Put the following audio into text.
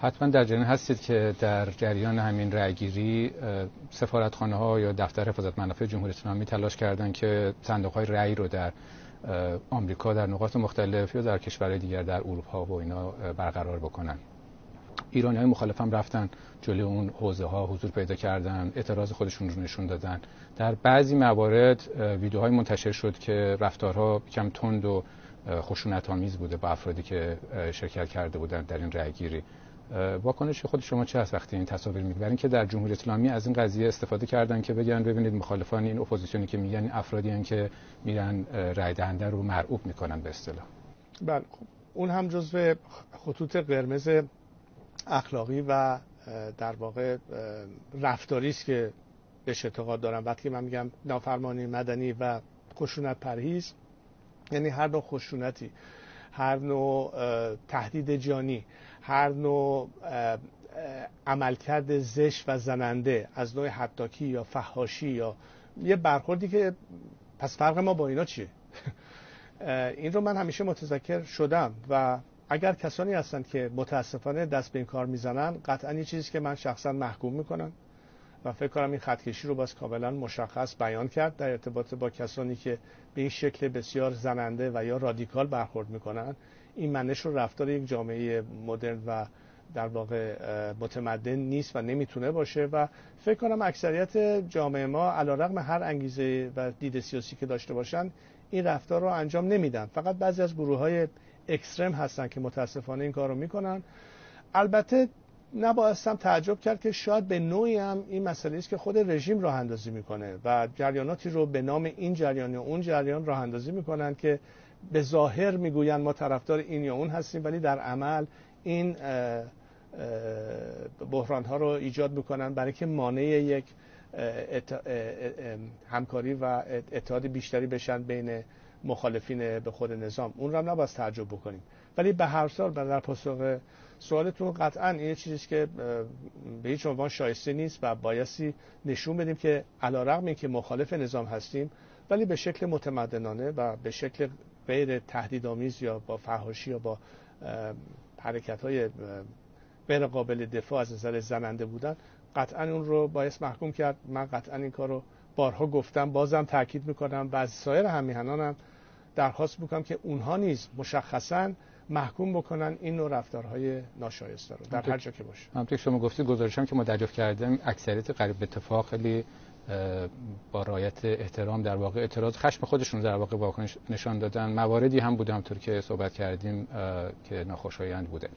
حتما در جریان هستید که در جریان همین رأیگیری سفارتخانه ها یا دفتر حفاظت منافع جمهوری اسلامی تلاش کردند که صندوق های رأی رو در آمریکا در نقاط مختلف یا در کشورهای دیگر در اروپا و اینا برقرار بکنن. ایرانی های مخالف هم رفتن جلوی اون حوزه ها حضور پیدا کردن اعتراض خودشون رو نشون دادن. در بعضی موارد ویدیوهای منتشر شد که رفتارها کم تند و خشونت آمیز بوده با افرادی که شرکت کرده بودن در این رأیگیری. واکنش خود شما چه هست وقتی این تصاویر می‌گیرن که در جمهوری اسلامی از این قضیه استفاده کردن که بگن ببینید مخالفان این اپوزیسیونی که میگن افرادی هن که میرن رای دهنده رو مرعوب می‌کنن به اصطلاح. بله خب. اون هم جزو خطوط قرمز اخلاقی و در واقع رفتاری است که بهش اعتقاد دارم. وقتی من میگم نافرمانی مدنی و خشونت پرهیز یعنی هر نوع خشونتی. هر نوع تهدید جانی هر نوع عملکرد زشت و زننده از نوع حداکی یا فحاشی یا یه برخوردی که پس فرق ما با اینا چیه؟ این رو من همیشه متذکر شدم و اگر کسانی هستند که متاسفانه دست به این کار می‌زنن قطعا یه چیزی که من شخصا محکوم می‌کنم. فکر کنم این خطکشی رو باز کاملا مشخص بیان کرد در ارتباط با کسانی که به این شکل بسیار زننده و یا رادیکال برخورد می‌کنن. این منش رو رفتار یک جامعه مدرن و در واقع متمدن نیست و نمی‌تونه باشه و فکر کنم اکثریت جامعه ما علیرغم هر انگیزه و دید سیاسی که داشته باشن این رفتار رو انجام نمیدن. فقط بعضی از گروه های اکسترم هستن که متاسفانه این کار رو می‌کنن. البته نبایستم تعجب کرد که شاید به نوعی هم این مسئله است که خود رژیم راه اندازی می‌کنه و جریاناتی رو به نام این جریان یا اون جریان راه اندازی می‌کنن که به ظاهر می‌گویند ما طرفدار این یا اون هستیم ولی در عمل این بحران ها رو ایجاد می‌کنن برای که مانع یک همکاری و اتحاد بیشتری بشن بین مخالفین به خود نظام. اون رو هم نباید تعجب بکنیم. ولی به هر سال در پاسخ سوالتون قطعا این چیزی که به هیچ عنوان شایسته نیست و بایستی نشون بدیم که علیرغم اینکه مخالف نظام هستیم ولی به شکل متمدنانه و به شکل غیر تهدیدآمیز یا با فحاشی یا با حرکت های غیر قابل دفاع از نظر زننده بودن قطعا اون رو باعث محکوم کرد. من قطعا این کار رو بارها گفتم بازم تاکید می‌کنم و از سایر همیهنانم درخواست می‌کنم که اونها نیز مشخصا محکوم بکنن این نوع رفتارهای ناشایسته رو. در هر جا که باشه. همونطور شما گفتید گزارشم که ما دریافت کردیم اکثریت قریب به اتفاق خیلی با رایت احترام در واقع اعتراض خشم خودشون در واقع واکنش نشان دادن. مواردی هم بوده همطور که صحبت کردیم که ناخوشایند بوده.